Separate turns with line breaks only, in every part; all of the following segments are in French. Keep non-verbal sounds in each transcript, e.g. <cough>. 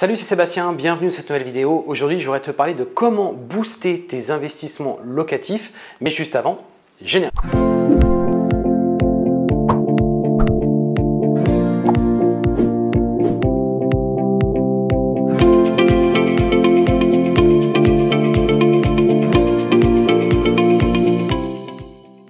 Salut, c'est Sébastien, bienvenue dans cette nouvelle vidéo. Aujourd'hui, je voudrais te parler de comment booster tes investissements locatifs. Mais juste avant, général.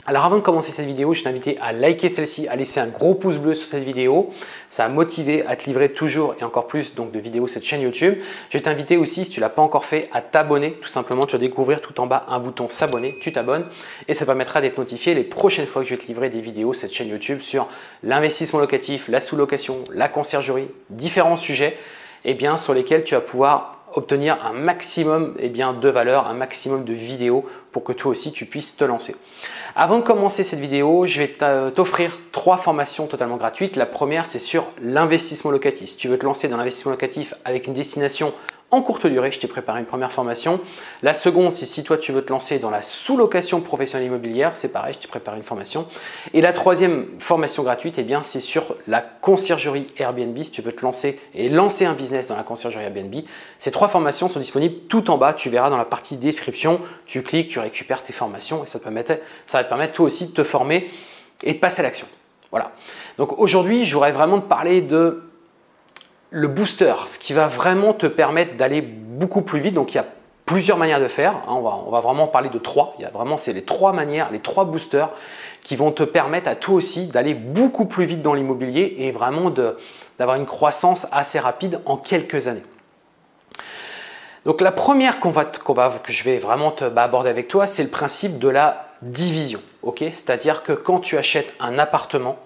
Alors avant de commencer cette vidéo, je t'invite à liker celle-ci, à laisser un gros pouce bleu sur cette vidéo. Ça a motivé à te livrer toujours et encore plus donc, de vidéos sur cette chaîne YouTube. Je vais t'inviter aussi, si tu ne l'as pas encore fait, à t'abonner. Tout simplement, tu vas découvrir tout en bas un bouton s'abonner, tu t'abonnes et ça permettra d'être notifié les prochaines fois que je vais te livrer des vidéos sur cette chaîne YouTube sur l'investissement locatif, la sous-location, la conciergerie, différents sujets et eh bien, sur lesquels tu vas pouvoir obtenir un maximum eh bien, de valeur, un maximum de vidéos pour que toi aussi tu puisses te lancer. Avant de commencer cette vidéo, je vais t'offrir trois formations totalement gratuites. La première, c'est sur l'investissement locatif. Si tu veux te lancer dans l'investissement locatif avec une destination en courte durée. Je t'ai préparé une première formation. La seconde, c'est si toi tu veux te lancer dans la sous-location professionnelle immobilière, c'est pareil, je t'ai préparé une formation. Et la troisième formation gratuite, eh bien, c'est sur la conciergerie Airbnb. Si tu veux te lancer et lancer un business dans la conciergerie Airbnb, ces trois formations sont disponibles tout en bas. Tu verras dans la partie description. Tu cliques, tu récupères tes formations et ça, te ça va te permettre toi aussi de te former et de passer à l'action. Voilà. Donc aujourd'hui, j'aurais vraiment de parler de le booster, ce qui va vraiment te permettre d'aller beaucoup plus vite. Donc il y a plusieurs manières de faire. Hein. On va, on va vraiment parler de trois. Il y a vraiment c'est les trois manières, les trois boosters qui vont te permettre à toi aussi d'aller beaucoup plus vite dans l'immobilier et vraiment d'avoir une croissance assez rapide en quelques années. Donc la première qu'on va, va, que je vais vraiment te, bah, aborder avec toi, c'est le principe de la division. C'est-à-dire que quand tu achètes un appartement,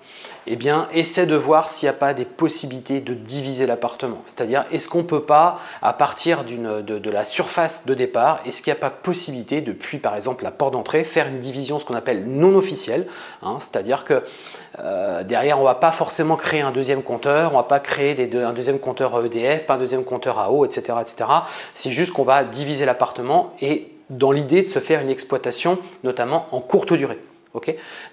eh bien, essaie de voir s'il n'y a pas des possibilités de diviser l'appartement. C'est-à-dire, est-ce qu'on ne peut pas, à partir de, la surface de départ, est-ce qu'il n'y a pas possibilité, depuis par exemple la porte d'entrée, faire une division, ce qu'on appelle non officielle hein? C'est-à-dire que euh, derrière, on ne va pas forcément créer un deuxième compteur, on ne va pas créer un deuxième compteur EDF, pas un deuxième compteur AO, etc. etc. C'est juste qu'on va diviser l'appartement et dans l'idée de se faire une exploitation, notamment en courte durée.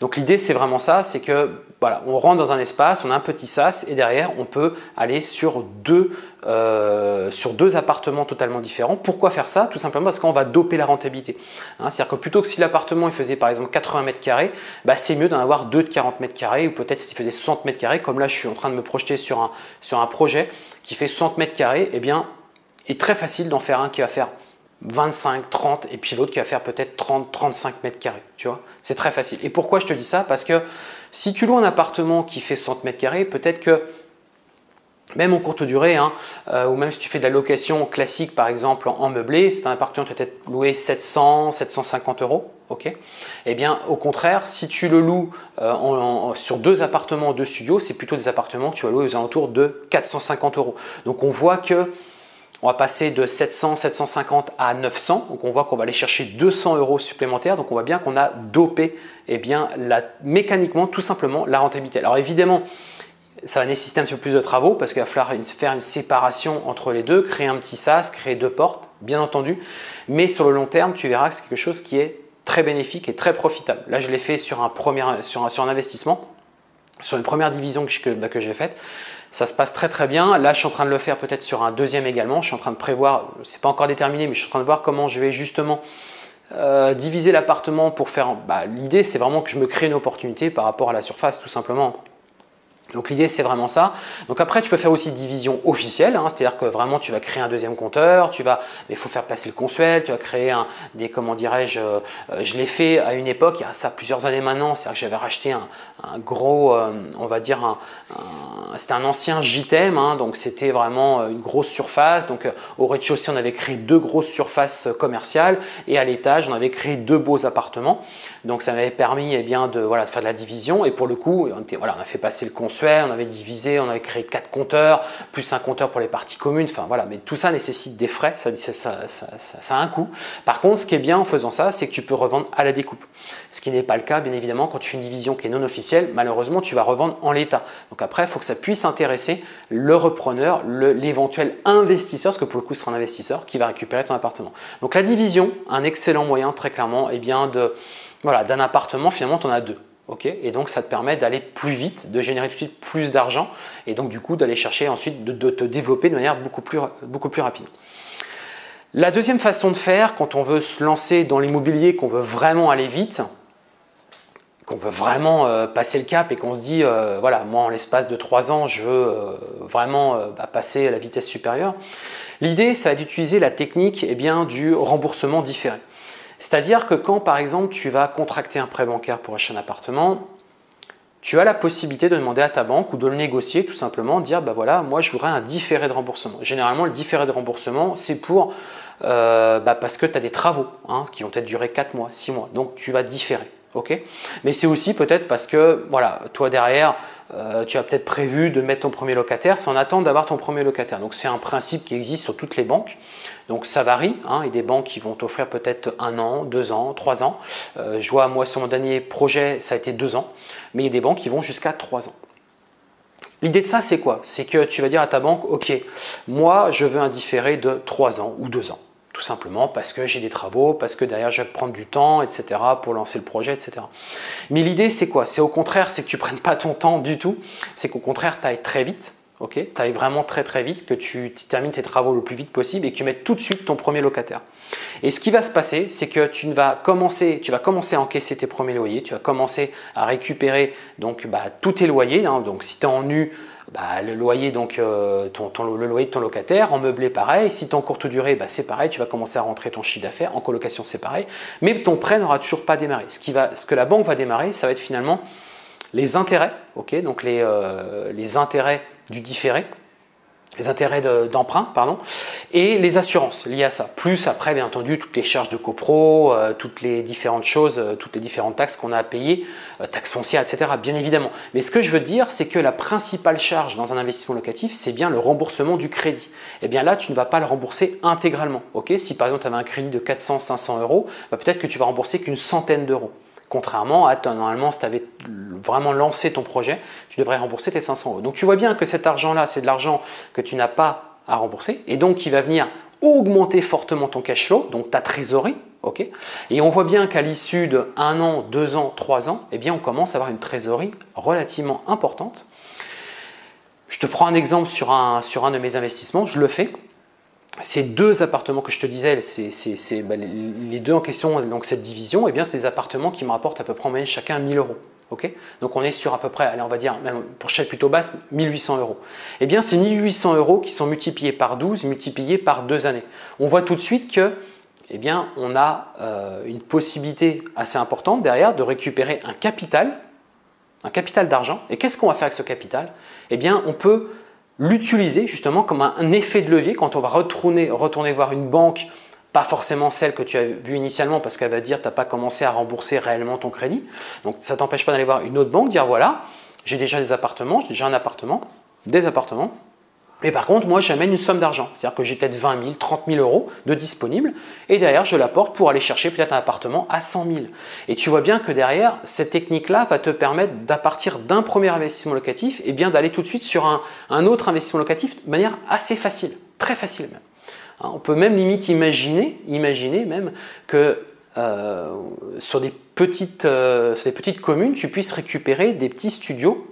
Donc l'idée c'est vraiment ça, c'est que voilà, on rentre dans un espace, on a un petit sas et derrière on peut aller sur deux, euh, sur deux appartements totalement différents. Pourquoi faire ça? Tout simplement parce qu'on va doper la rentabilité. Hein, c'est-à-dire que plutôt que si l'appartement il faisait par exemple 80 mètres carrés, bah, c'est mieux d'en avoir deux de 40 mètres carrés ou peut-être s'il faisait 60 mètres carrés, comme là je suis en train de me projeter sur un, sur un projet qui fait 60 mètres carrés, eh bien est très facile d'en faire un qui va faire 25, 30 et puis l'autre qui va faire peut-être 30, 35 mètres carrés. Tu vois, c'est très facile. Et pourquoi je te dis ça? Parce que si tu loues un appartement qui fait 100 mètres carrés, peut-être que même en courte durée, hein, euh, ou même si tu fais de la location classique par exemple en, meublé, c'est un appartement qui peut être loué 700, 750 euros. ok? Eh bien, au contraire, si tu le loues euh, sur deux appartements, deux studios, c'est plutôt des appartements que tu vas louer aux alentours de 450 euros. Donc on voit que on va passer de 700, 750 à 900. Donc on voit qu'on va aller chercher 200 euros supplémentaires. Donc on voit bien qu'on a dopé eh mécaniquement tout simplement la rentabilité. Alors évidemment, ça va nécessiter un petit peu plus de travaux parce qu'il va falloir faire une séparation entre les deux, créer un petit sas, créer deux portes, bien entendu. Mais sur le long terme, tu verras que c'est quelque chose qui est très bénéfique et très profitable. Là, je l'ai fait sur un, premier, investissement, sur une première division que, bah, que j'ai faite. Ça se passe très très bien. Là, je suis en train de le faire peut-être sur un deuxième également. Je suis en train de prévoir, c'est pas encore déterminé, mais je suis en train de voir comment je vais justement euh, diviser l'appartement pour faire. Bah, l'idée, c'est vraiment que je me crée une opportunité par rapport à la surface, tout simplement. Donc l'idée c'est vraiment ça. Donc après tu peux faire aussi division officielle, hein. c'est-à-dire que vraiment tu vas créer un deuxième compteur, tu vas, il faut faire passer le consuel, tu vas créer un, des, comment dirais-je, euh, je l'ai fait à une époque, il y a ça plusieurs années maintenant, c'est-à-dire que j'avais racheté un, gros, euh, on va dire un, c'était un ancien JTM, hein. donc c'était vraiment une grosse surface. Donc au rez-de-chaussée on avait créé deux grosses surfaces commerciales et à l'étage on avait créé deux beaux appartements. Donc ça m'avait permis eh bien de voilà de faire de la division et pour le coup on, voilà on a fait passer le consuel on avait divisé, on avait créé quatre compteurs, plus un compteur pour les parties communes, enfin voilà, mais tout ça nécessite des frais, ça, a un coût. Par contre, ce qui est bien en faisant ça, c'est que tu peux revendre à la découpe. Ce qui n'est pas le cas, bien évidemment, quand tu fais une division qui est non officielle, malheureusement, tu vas revendre en l'état. Donc après, il faut que ça puisse intéresser le repreneur, l'éventuel investisseur, parce que pour le coup, ce sera un investisseur qui va récupérer ton appartement. Donc la division, un excellent moyen, très clairement, et eh bien de voilà, d'un appartement, finalement, tu en as deux. Et donc ça te permet d'aller plus vite, de générer tout de suite plus d'argent et donc du coup d'aller chercher ensuite de, te développer de manière beaucoup plus, rapide. La deuxième façon de faire quand on veut se lancer dans l'immobilier, qu'on veut vraiment aller vite, qu'on veut vraiment euh, passer le cap et qu'on se dit, euh, voilà, moi en l'espace de trois ans, je veux euh, vraiment bah, passer à la vitesse supérieure, l'idée, ça va d'utiliser la technique eh bien, du remboursement différé. C'est-à-dire que quand, par exemple, tu vas contracter un prêt bancaire pour acheter un appartement, tu as la possibilité de demander à ta banque ou de le négocier tout simplement, dire bah voilà, moi je voudrais un différé de remboursement. Généralement, le différé de remboursement, c'est pour euh, bah, parce que tu as des travaux hein, qui vont peut-être durer 4 mois, 6 mois. Donc tu vas différer. Mais c'est aussi peut-être parce que voilà, toi derrière, euh, tu as peut-être prévu de mettre ton premier locataire, c'est en attente d'avoir ton premier locataire. Donc c'est un principe qui existe sur toutes les banques. Donc ça varie, hein, et des banques qui vont t'offrir peut-être un an, deux ans, trois ans. Euh, je vois moi sur mon dernier projet, ça a été deux ans, mais il y a des banques qui vont jusqu'à trois ans. L'idée de ça, c'est quoi? C'est que tu vas dire à ta banque, ok, moi je veux un différé de trois ans ou deux ans tout simplement parce que j'ai des travaux, parce que derrière je vais prendre du temps, etc. pour lancer le projet, etc. Mais l'idée c'est quoi? C'est au contraire, c'est que tu <laughs> prennes pas ton temps du tout, c'est qu'au contraire tu ailles très vite, ok? Tu ailles vraiment très très vite, que tu termines tes travaux le plus vite possible et que tu mettes tout de suite ton premier locataire. Et ce qui va se passer, c'est que tu vas commencer, tu vas commencer à encaisser tes premiers loyers, tu vas commencer à récupérer donc bah, tous tes loyers. Hein. donc si tu es en bah, le loyer donc euh, loyer de ton locataire, en meublé pareil, si tu es en courte durée, bah, c'est pareil, tu vas commencer à rentrer ton chiffre d'affaires, en colocation c'est pareil, mais ton prêt n'aura toujours pas démarré. Ce, que la banque va démarrer, ça va être finalement les intérêts, donc euh, les intérêts du différé, les intérêts d'emprunt, pardon, et les assurances liées à ça. Plus après, bien entendu, toutes les charges de copro, euh, toutes les différentes choses, euh, toutes les différentes taxes qu'on a à payer, euh, taxes foncières, etc. Bien évidemment. Mais ce que je veux dire, c'est que la principale charge dans un investissement locatif, c'est bien le remboursement du crédit. Et eh bien là, tu ne vas pas le rembourser intégralement. Si par exemple tu avais un crédit de 400, 500 euros, bah, peut-être que tu vas rembourser qu'une centaine d'euros. Contrairement à, normalement, si tu avais vraiment lancé ton projet, tu devrais rembourser tes 500 euros. Donc tu vois bien que cet argent-là, c'est de l'argent que tu n'as pas à rembourser et donc qui va venir augmenter fortement ton cash flow, donc ta trésorerie. et on voit bien qu'à l'issue de 1 an, 2 ans, 3 ans, eh bien, on commence à avoir une trésorerie relativement importante. Je te prends un exemple sur un de mes investissements, je le fais ces deux appartements que je te disais, bah, les deux en question, donc cette division, eh bien, c'est des appartements qui me rapportent à peu près en moyenne chacun 1000 euros. ok? Donc on est sur à peu près, allez, on va dire, même pour chaque plutôt basse, 1800 euros. Eh bien, c'est 1800 euros qui sont multipliés par 12, multipliés par deux années. On voit tout de suite que, eh bien, on a euh, une possibilité assez importante derrière de récupérer un capital, un capital d'argent. Et qu'est-ce qu'on va faire avec ce capital? Eh bien, on peut l'utiliser justement comme un, effet de levier quand on va retourner, voir une banque, pas forcément celle que tu as vue initialement parce qu'elle va dire tu n'as pas commencé à rembourser réellement ton crédit. Donc ça t'empêche pas d'aller voir une autre banque, dire voilà, j'ai déjà des appartements, j'ai déjà un appartement, des appartements, et par contre, moi, j'amène une somme d'argent. C'est-à-dire que j'ai peut-être 20 000, 30 000 euros de disponibles. Et derrière, je l'apporte pour aller chercher peut-être un appartement à 100 000. Et tu vois bien que derrière, cette technique-là va te permettre, d'à partir d'un premier investissement locatif, et eh bien d'aller tout de suite sur un, autre investissement locatif de manière assez facile. Très facile même. Hein, on peut même limite imaginer, imaginer même que euh, sur, des petites, euh, sur des petites communes, tu puisses récupérer des petits studios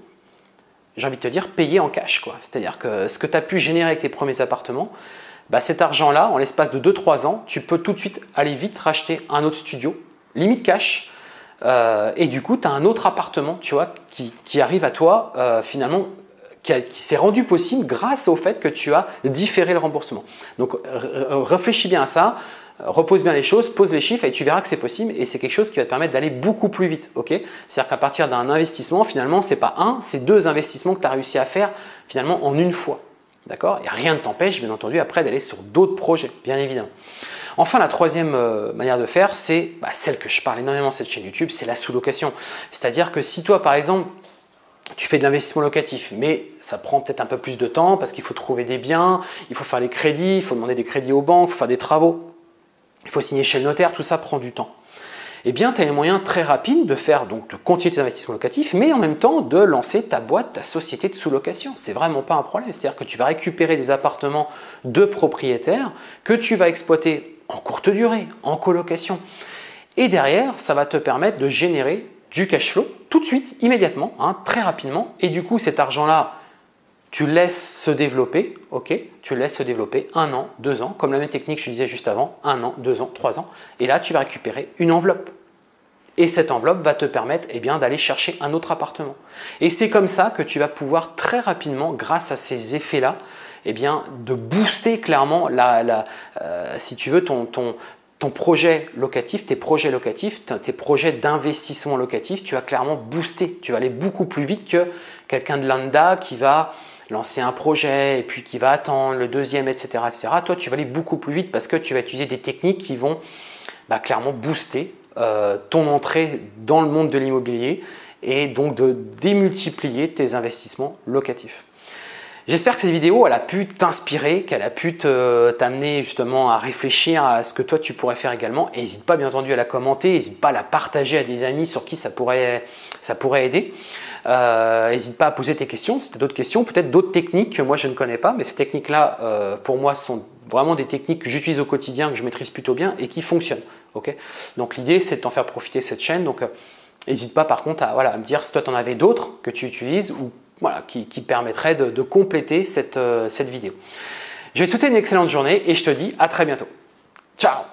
j'ai envie de te dire, payer en cash. C'est-à-dire que ce que tu as pu générer avec tes premiers appartements, bah, cet argent-là, en l'espace de 2-3 ans, tu peux tout de suite aller vite racheter un autre studio, limite cash, euh, et du coup, tu as un autre appartement, tu vois, qui, arrive à toi, euh, finalement, qui, qui s'est rendu possible grâce au fait que tu as différé le remboursement. Donc, réfléchis bien à ça repose bien les choses, pose les chiffres et tu verras que c'est possible et c'est quelque chose qui va te permettre d'aller beaucoup plus vite. ok? C'est-à-dire qu'à partir d'un investissement, finalement, c'est pas un, c'est deux investissements que tu as réussi à faire finalement en une fois. D'accord? Et rien ne t'empêche, bien entendu, après d'aller sur d'autres projets, bien évidemment. Enfin, la troisième euh, manière de faire, c'est bah, celle que je parle énormément sur cette chaîne YouTube, c'est la sous-location. C'est-à-dire que si toi, par exemple, tu fais de l'investissement locatif, mais ça prend peut-être un peu plus de temps parce qu'il faut trouver des biens, il faut faire les crédits, il faut demander des crédits aux banques, il faut faire des travaux il faut signer chez le notaire, tout ça prend du temps. Eh bien, tu as les moyens très rapides de faire, donc de continuer tes investissements locatifs, mais en même temps de lancer ta boîte, ta société de sous-location. C'est vraiment pas un problème. C'est-à-dire que tu vas récupérer des appartements de propriétaires que tu vas exploiter en courte durée, en colocation. Et derrière, ça va te permettre de générer du cash flow tout de suite, immédiatement, hein, très rapidement. Et du coup, cet argent-là, tu laisses se développer, ok Tu laisses se développer un an, deux ans, comme la même technique que je disais juste avant, un an, deux ans, trois ans. Et là, tu vas récupérer une enveloppe. Et cette enveloppe va te permettre eh d'aller chercher un autre appartement. Et c'est comme ça que tu vas pouvoir très rapidement, grâce à ces effets-là, eh bien, de booster clairement, la, euh, si tu veux, ton, ton, ton projet locatif, tes projets locatifs, tes projets d'investissement locatif, tu vas clairement booster. Tu vas aller beaucoup plus vite que quelqu'un de lambda qui va lancer un projet et puis qui va attendre le deuxième, etc., etc. Toi, tu vas aller beaucoup plus vite parce que tu vas utiliser des techniques qui vont bah, clairement booster euh, ton entrée dans le monde de l'immobilier et donc de démultiplier tes investissements locatifs. J'espère que cette vidéo a pu t'inspirer, qu'elle a pu t'amener justement à réfléchir à ce que toi tu pourrais faire également. N'hésite pas bien entendu à la commenter, n'hésite pas à la partager à des amis sur qui ça pourrait, ça pourrait aider. Euh, n'hésite pas à poser tes questions, si tu as d'autres questions, peut-être d'autres techniques que moi je ne connais pas, mais ces techniques-là, euh, pour moi, sont vraiment des techniques que j'utilise au quotidien, que je maîtrise plutôt bien et qui fonctionnent. donc l'idée, c'est de t'en faire profiter cette chaîne. Donc euh, n'hésite pas par contre à, voilà, me dire si toi tu en avais d'autres que tu utilises ou voilà, qui, permettrait de, compléter cette, euh, cette vidéo. Je vais te souhaiter une excellente journée et je te dis à très bientôt. Ciao